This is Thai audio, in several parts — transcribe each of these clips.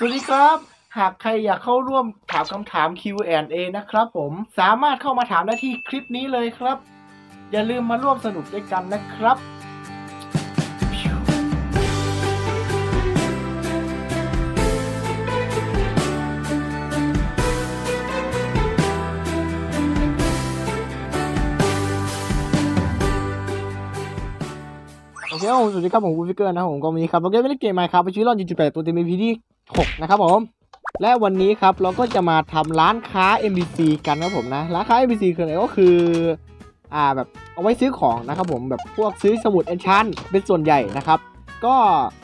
สวัสดีครับ หากใครอยากเข้าร่วมถามคำถาม Q&A นะครับผมสามารถเข้ามาถามได้ที่คลิปนี้เลยครับ อย่าลืมมาร่วมสนุกด้วยกันนะครับโอเคครับผมสวัสดีครับผมกูฟิกเกอร์นะครับผมก็มีครับเราเกมไม่ได้เกมไมค์ครับไปชีวิตรอดยูจูแปดตัวเต็ม EP ที่ 6 นะครับผม และวันนี้ครับเราก็จะมาทำร้านค้า MBC กันนะครับผมนะ ร้านค้า MBC คืออะไรก็คืออ่าแบบเอาไว้ซื้อของนะครับผมแบบพวกซื้อสมุด enchant เป็นส่วนใหญ่นะครับ ก็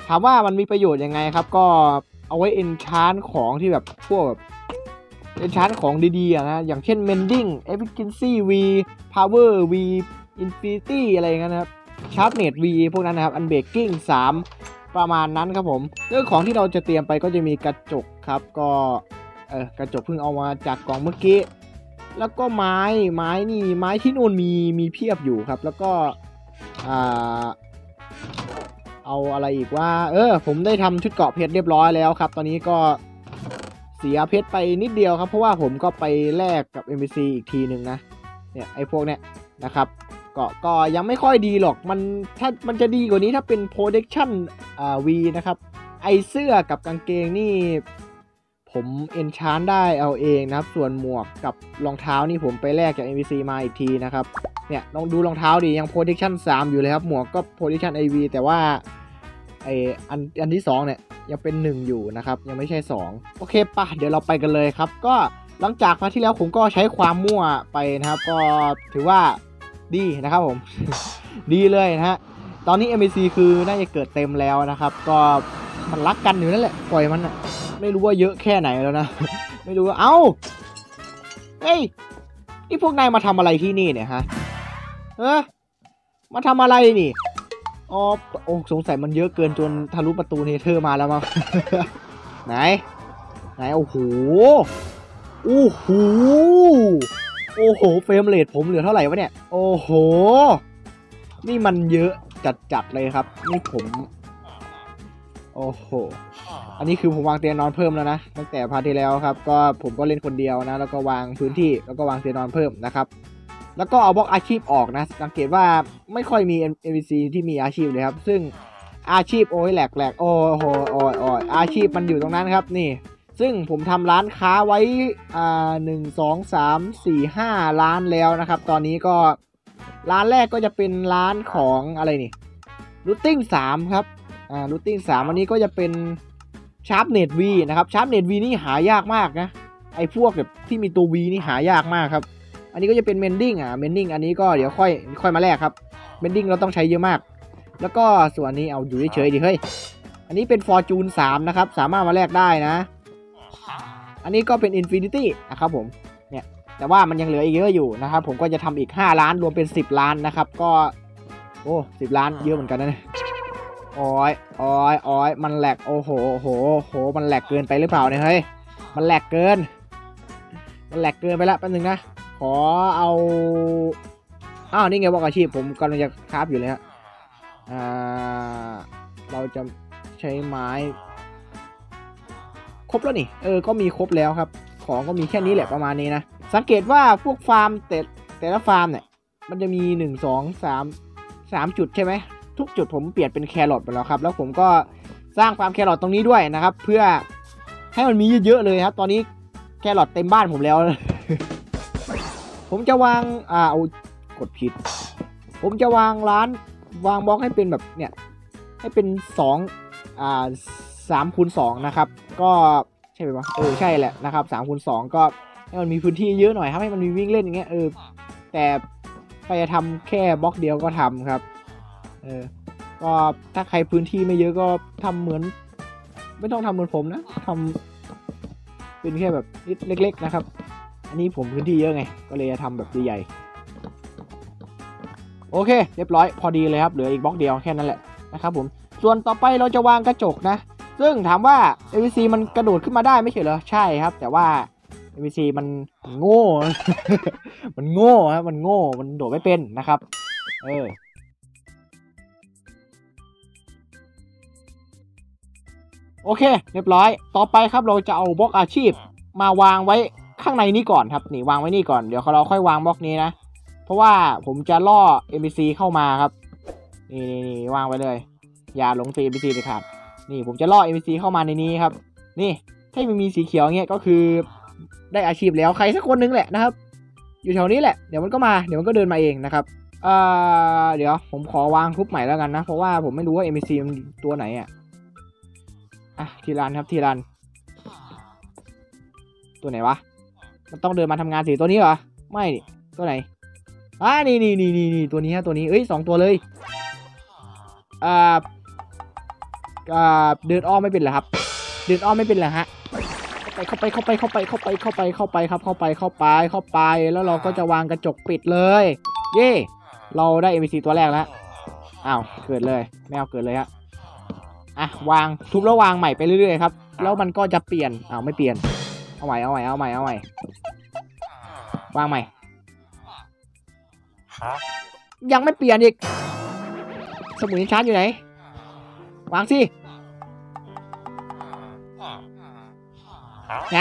ถามว่ามันมีประโยชน์ยังไงครับ ก็เอาไว้ enchant ของที่แบบพวกแบบ enchant ของดีๆนะอย่างเช่น Mending Efficiency V Power V Infinity อะไรอย่างเงี้ยนะครับชาร์ปเน็ต V พวกนั้นนะครับ อันเบกกิ้ง3 ประมาณนั้นครับผมเรื่องของที่เราจะเตรียมไปก็จะมีกระจกครับ ก็เออกระจกเพิ่งเอามาจากกล่องเมื่อกี้แล้วก็ไม้ไม้นี่ไม้ที่นู่นมีมีเพียบอยู่ครับ แล้วก็อ่าเอาอะไรอีกว่า เออ ผมได้ทำชุดเกาะเพชรเรียบร้อยแล้วครับ ตอนนี้ก็เสียเพชรไปนิดเดียวครับ เพราะว่าผมก็ไปแลกกับ NPC อีกทีหนึ่งนะเนี่ยไอ้พวกเนี้ยนะครับ ก็ก็ยังไม่ค่อยดีหรอก มันถ้ามันจะดีกว่านี้ถ้าเป็น protection อ่า V นะครับ ไอเสื้อกับกางเกงนี่ ผมเอนชานได้เอาเองนะครับ ส่วนหมวกกับรองเท้านี่ผมไปแลกจาก NPC มาอีกทีนะครับ เนี่ยลองดูรองเท้าดิยัง protection 3 อยู่เลยครับ หมวกก็ protection IV แต่ว่าไออันอันที่ 2 เนี่ย ยังเป็น 1 อยู่นะครับ ยังไม่ใช่ 2 โอเคปะเดี๋ยวเราไปกันเลยครับ ก็หลังจากมาที่แล้วผมก็ใช้ความมั่วไปนะครับ ก็ถือว่า ดีนะครับผม ดีเลยนะฮะ ตอนนี้ MBC คือน่าจะเกิดเต็มแล้วนะครับ ก็มันรักกันอยู่นั่นแหละ ปล่อยมันอะไม่รู้ว่าเยอะแค่ไหนแล้วนะ ไม่รู้ว่า เอ้า เฮ้ย นี่พวกนายมาทำอะไรที่นี่เนี่ยฮะ เออมาทำอะไรนี่ อ๋อ โอ้สงสัยมันเยอะเกินจนทะลุประตู Nether มาแล้วมั้ง ไหน ไหน โอ้โห โอ้โห โอ้โห frame rate ผมเหลือเท่าไหร่วะเนี่ย โอ้โห นี่มันเยอะจัดๆเลยครับ นี่ผม โอ้โห อันนี้คือผมวางเตียงนอนเพิ่มแล้วนะ ตั้งแต่ part ที่แล้วครับ ก็ผมก็เล่นคนเดียวนะ แล้วก็วางพื้นที่ แล้วก็วางเตียงนอนเพิ่มนะครับ แล้วก็เอาบล็อกอาชีพออกนะ สังเกตว่าไม่ค่อยมี NPC ที่มีอาชีพเลยครับ ซึ่งอาชีพโอ้ย lag lag โอ้โหโอ้ยโอ้ยอาชีพมันอยู่ตรงนั้นครับ นี่ ซึ่งผมทำร้านค้าไว้อ่าหนึ่งสองสามสี่ห้าร้านแล้วนะครับ ตอนนี้ก็ร้านแรกก็จะเป็นร้านของอะไรนี่ Looting สามครับอ่า Looting สามอันนี้ก็จะเป็น Sharpness V นะครับ Sharpness V นี่หายากมากนะไอ้พวกแบบที่มีตัว V นี่หายากมากครับ อันนี้ก็จะเป็น Mending อะ Mending อันนี้ก็เดี๋ยวค่อยค่อยมาแลกครับ Mending เราต้องใช้เยอะมาก แล้วก็ส่วนนี้เอาอยู่เฉยๆดิเฮ้ยอันนี้เป็น Fortune สามนะครับสามารถมาแลกได้นะ อันนี้ก็เป็น Infinity นะครับผม เนี่ย แต่ว่ามันยังเหลืออีกเยอะอยู่นะครับ ผมก็จะทำอีก 5 ร้านรวมเป็น 10 ร้านนะครับ ก็ โอ้สิบร้านเยอะเหมือนกันนะเนี่ยโอ้ยโอ้ยโอ้ยมัน lag โอ้โหโอ้โหโอ้โห มันแหลกเกินไปหรือเปล่าเนี่ยเฮ้ย มันแหลกเกิน มันแหลกเกินไปละแป๊บนึงนะ ขอเอา อ้าว นี่ไงบอกอาชีพผมกำลังจะคราฟอยู่เลยฮะ อ่า เราจะใช้ไม้ค รบแล้วนี่ เออ ก็มีครบแล้วครับ ของก็มีแค่นี้แหละประมาณนี้นะ สังเกตว่าพวกฟาร์มแต่แต่ละฟาร์มเนี่ย มันจะมีหนึ่งสองสามสามจุดใช่ไหม ทุกจุดผมเปลี่ยนเป็น carrot ไปแล้วครับ แล้วผมก็สร้างฟาร์ม carrot ตรงนี้ด้วยนะครับ เพื่อให้มันมีเยอะๆเลยครับ ตอนนี้ carrot เต็มบ้านผมแล้ว ผมจะวาง อ่า เอากดผิด ผมจะวางร้านวางบล็อกให้เป็นแบบเนี่ย ให้เป็นสองอ่า สามคูณสองนะครับ ก็ใช่ไหมวะเออใช่แหละนะครับสามคูณสองก็ให้มันมีพื้นที่เยอะหน่อยครับให้มันมีวิ่งเล่นอย่างเงี้ยเออแต่ใครจะทำแค่บล็อกเดียวก็ทำครับเออก็ถ้าใครพื้นที่ไม่เยอะก็ทำเหมือน ไม่ต้องทำเหมือนผมนะทำเป็นแค่แบบนิดเล็ก ๆนะครับ อันนี้ผมพื้นที่เยอะไง ก็เลยจะทำแบบใหญ่ๆโอเค เรียบร้อยพอดีเลยครับเหลืออีกบล็อกเดียวแค่นั้นแหละนะครับผมส่วนต่อไปเราจะวางกระจกนะ ซึ่งถามว่า AVC มันกระโดดขึ้นมาได้ไม่ใช่เหรอ ใช่ครับ แต่ว่า AVC มันโง่ มันโง่ครับ มันโง่ มันโดดไม่เป็นนะครับ เออโอเค เรียบร้อย ต่อไปครับเราจะเอาบล็อกอาชีพมาวางไว้ข้างในนี้ก่อนครับ นี่วางไว้นี่ก่อน เดี๋ยวเราค่อยวางบล็อกนี้นะ เพราะว่าผมจะล่อ NPC เข้ามาครับ นี่นี่วางไว้เลย อย่าหลงตี NPC เด็ดขาด นี่ผมจะล่อ NPC เข้ามาในนี้ครับ นี่ถ้ามันมีสีเขียวเงี้ยก็คือได้อาชีพแล้วใครสักคนนึงแหละนะครับ อยู่แถวนี้แหละเดี๋ยวมันก็มาเดี๋ยวมันก็เดินมาเองนะครับเอ่อเดี๋ยวผมขอวางทุบใหม่แล้วกันนะ เพราะว่าผมไม่รู้ว่า NPC มันตัวไหนอะอะทีรันครับทีรัน ตัวไหนวะมันต้องเดินมาทำงานสิตัวนี้เหรอไม่ตัวไหนอ่านี่นี่นี่นี่ตัวนี้ฮะตัวนี้เอ้ยสองตัวเลยอ่า เดินอ้อมไม่เป็นเหรอครับ เดินอ้อมไม่เป็นเหรอฮะเข้าไปเข้าไปเข้าไปเข้าไปเข้าไปเข้าไปเข้าไปครับเข้าไปเข้าไปเข้าไปแล้วเราก็จะวางกระจกปิดเลย เย่เราได้ NPC ตัวแรกแล้วอ้าวเกิดเลยไม่เอาเกิดเลยฮะอะวางทุบแล้ววางใหม่ไปเรื่อยๆครับแล้วมันก็จะเปลี่ยนอ้าวไม่เปลี่ยนเอาใหม่เอาใหม่เอาใหม่เอาใหม่วางใหม่ยังไม่เปลี่ยนอีกสมุนชาร์จอยู่ไหน วางสิไง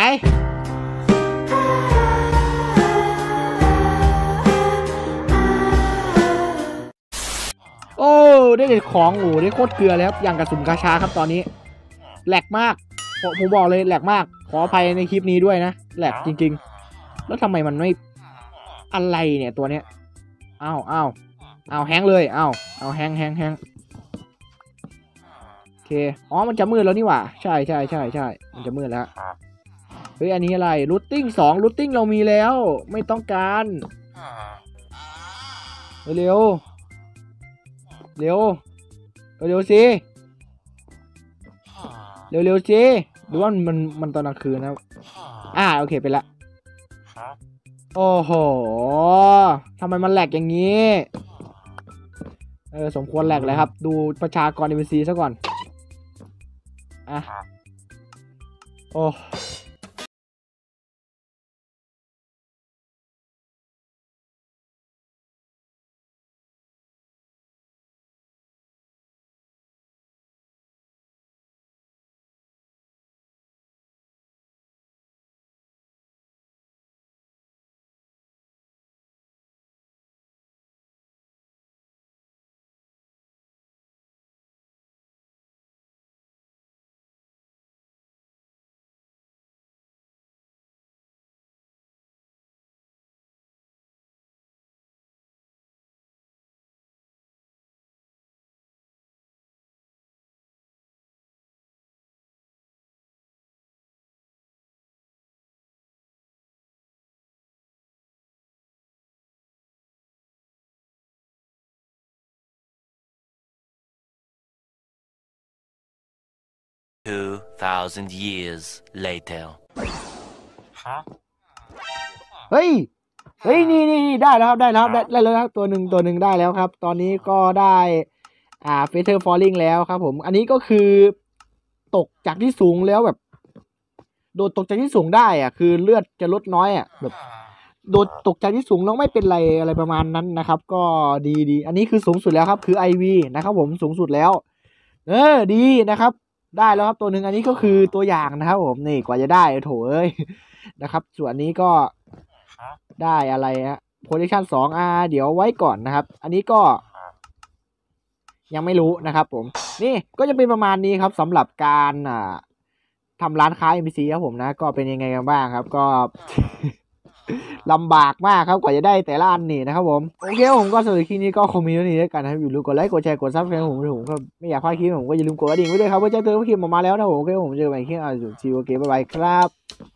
โอ้ ได้เด็ดของโอ้ได้โคตรเกลือเลยครับ อย่างกระสุนกาชาครับตอนนี้ แหลกมากผมผมบอกเลยแหลกมาก ขออภัยในคลิปนี้ด้วยนะ แหลกจริง ๆ แล้วทำไมมันไม่ อะไรเนี่ยตัวเนี้ย อ้าวอ้าวอ้าว hang เลยอ้าวเอา hang hang hang โอ เค อ๋อ มันจะมืดแล้วนี่หว่า ใช่ใช่ใช่ใช่ มันจะมืดแล้วเฮ้ย อันนี้อะไร Looting สอง Looting เรามีแล้ว ไม่ต้องการเร็ว เร็ว เร็วสิ เร็วเร็วสิหรือว่ามันมันตอนกลางคืนนะครับอ่า โอเคไปละโอ้โหทำไมมันแหลกอย่างนี้ เออ สมควรแหลกเลยครับ ดูประชากร NPC ซะก่อน 啊。哦。2,000 years later ฮะเฮ้ย เฮ้ย นี่นี่ได้แล้วครับ ได้แล้วได้แล้วครับ ตัวหนึ่งตัวหนึ่งได้แล้วครับ ตอนนี้ก็ได้ อ่าเฟเธอร์ฟอลลิงแล้วครับผม อันนี้ก็คือตกจากที่สูงแล้วแบบ โดดตกจากที่สูงได้อะ คือเลือดจะลดน้อยอะ แบบ โดดตกจากที่สูงแล้วไม่เป็นไรอะไรประมาณนั้นนะครับ ก็ดีดี อันนี้คือสูงสุดแล้วครับ คือ IV นะครับผม สูงสุดแล้ว เออ ดีนะครับ ได้แล้วครับตัวหนึ่งอันนี้ก็คือตัวอย่างนะครับผมนี่กว่าจะได้โถเอ้ยนะครับ ส่วนนี้ก็ได้อะไรฮะ projection สองอ่าเดี๋ยวไว้ก่อนนะครับ อันนี้ก็ ยังไม่รู้นะครับ ผม นี่ก็จะเป็นประมาณนี้ครับสำหรับการอ่าทำร้านค้า NPC ครับผมนะ ก็เป็นยังไงกันบ้างครับ ก็ ลำบากมากครับกว่าจะได้แต่ละอันนี่นะครับผมโอเคผมก็สำหรับคลิปนี้ก็คงมีเท่านี้แล้วกันนะครับอย่าลืมกดไลค์กดแชร์กด subscribe ผมผมก็ไม่อยากพลาดคลิปผมก็อย่าลืมกดกระดิ่งไว้ด้วยครับเพื่อจะเตือนว่าคลิปออกมาแล้วนะผมโอเคผมเจอกันใหม่คลิปอะชิวโอเคบ๊ายบายครับ